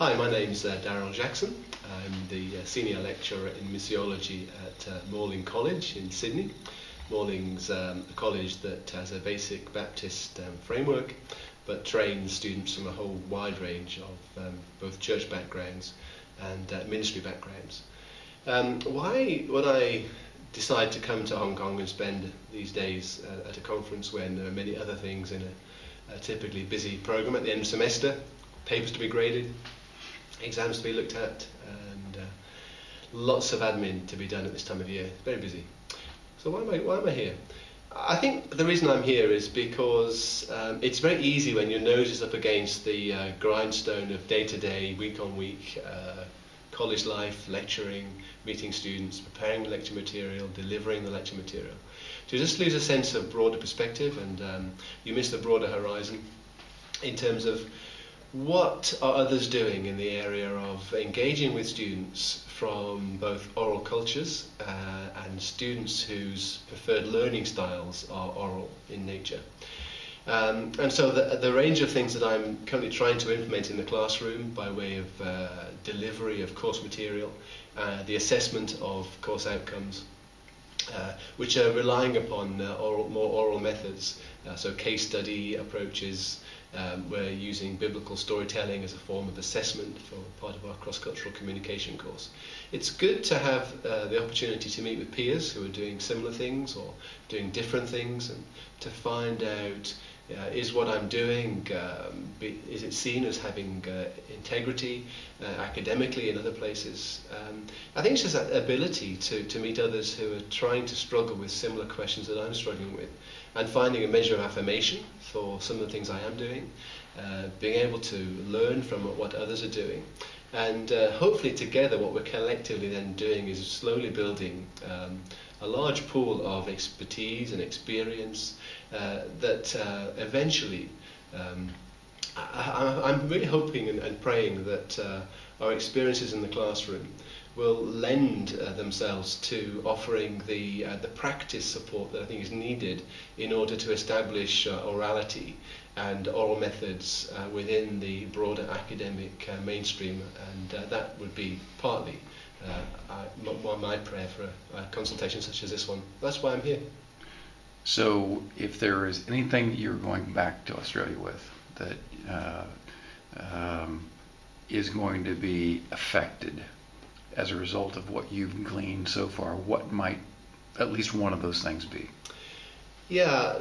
Hi, my name's uh, Darrell Jackson. I'm the uh, senior lecturer in missiology at uh, Morling College in Sydney. Morling's um, a college that has a basic Baptist um, framework but trains students from a whole wide range of um, both church backgrounds and uh, ministry backgrounds. Um, why would I decide to come to Hong Kong and spend these days uh, at a conference when there are many other things in a, a typically busy program at the end of semester, papers to be graded, exams to be looked at, and uh, lots of admin to be done at this time of year. It's Very busy. So why am I, why am I here? I think the reason I'm here is because um, it's very easy when your nose is up against the uh, grindstone of day to day, week on week, uh, college life, lecturing, meeting students, preparing the lecture material, delivering the lecture material, to just lose a sense of broader perspective and um, you miss the broader horizon in terms of what are others doing in the area of engaging with students from both oral cultures uh, and students whose preferred learning styles are oral in nature? Um, and so the, the range of things that I'm currently trying to implement in the classroom by way of uh, delivery of course material, uh, the assessment of course outcomes, uh, which are relying upon uh, oral, more oral methods, uh, so case study approaches, Um, we're using biblical storytelling as a form of assessment for part of our cross-cultural communication course. It's good to have uh, the opportunity to meet with peers who are doing similar things or doing different things and to find out uh, is what I'm doing, um, be, is it seen as having uh, integrity uh, academically in other places? Um, I think it's just that ability to, to meet others who are trying to struggle with similar questions that I'm struggling with. And finding a measure of affirmation for some of the things I am doing, uh, being able to learn from what others are doing. And uh, hopefully together what we're collectively then doing is slowly building um, a large pool of expertise and experience uh, that uh, eventually um, I, am really hoping and, and praying that uh, our experiences in the classroom will lend uh, themselves to offering the, uh, the practice support that I think is needed in order to establish uh, orality and oral methods uh, within the broader academic uh, mainstream, and uh, that would be partly uh, my, my prayer for a, a consultation such as this one. That's why I'm here. So, if there is anything you're going back to Australia with that uh, um, is going to be affected as a result of what you've gleaned so far, what might at least one of those things be? Yeah,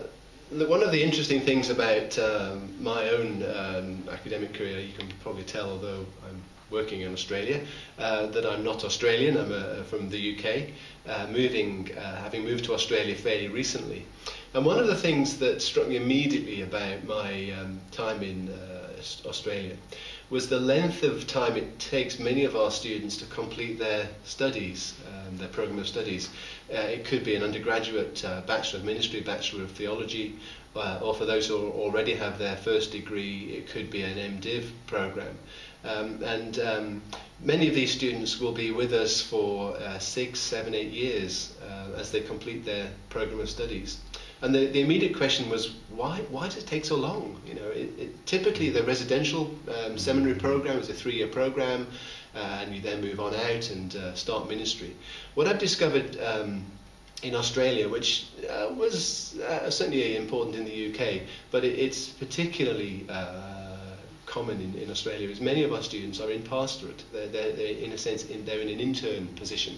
one of the interesting things about um, my own um, academic career, you can probably tell, although I'm working in Australia, uh, that I'm not Australian. I'm uh, from the UK, uh, moving, uh, having moved to Australia fairly recently. And one of the things that struck me immediately about my um, time in uh, Australia was the length of time it takes many of our students to complete their studies, um, their program of studies. Uh, it could be an undergraduate uh, Bachelor of Ministry, Bachelor of Theology, uh, or for those who already have their first degree, it could be an MDiv program. Um, and um, many of these students will be with us for uh, six, seven, eight years uh, as they complete their program of studies. And the, the immediate question was, why, why does it take so long? You know, it, it, typically the residential um, seminary program is a three-year program, uh, and you then move on out and uh, start ministry. What I've discovered um, in Australia, which uh, was uh, certainly important in the UK, but it, it's particularly uh, common in, in Australia is many of our students are in pastorate. They're, they're, they're in a sense, in, they're in an intern position.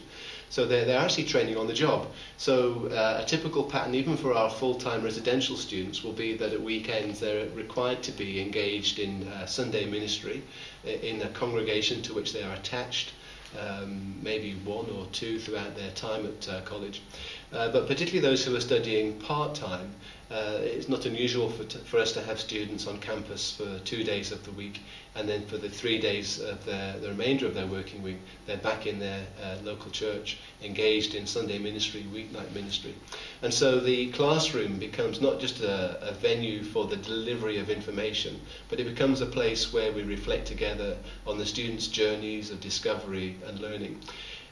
So they're, they're actually training on the job. So uh, a typical pattern, even for our full-time residential students, will be that at weekends they're required to be engaged in uh, Sunday ministry in a congregation to which they are attached, um, maybe one or two throughout their time at uh, college. Uh, but particularly those who are studying part-time, uh, it's not unusual for, for us to have students on campus for two days of the week, and then for the three days of their, the remainder of their working week, they're back in their uh, local church, engaged in Sunday ministry, weeknight ministry. And so the classroom becomes not just a, a venue for the delivery of information, but it becomes a place where we reflect together on the students' journeys of discovery and learning.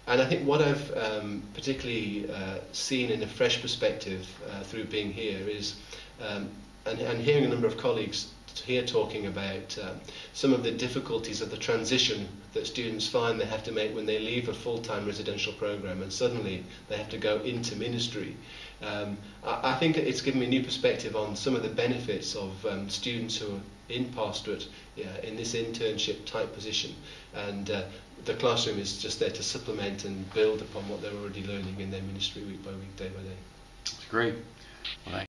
And I think what I've um, particularly uh, seen in a fresh perspective uh, through being here is, um, and, and hearing a number of colleagues here talking about um, some of the difficulties of the transition that students find they have to make when they leave a full-time residential program and suddenly they have to go into ministry. Um, I, I, think it's given me a new perspective on some of the benefits of um, students who are in pastorate yeah, in this internship type position and uh, the classroom is just there to supplement and build upon what they're already learning in their ministry week by week, day by day. That's great. Well,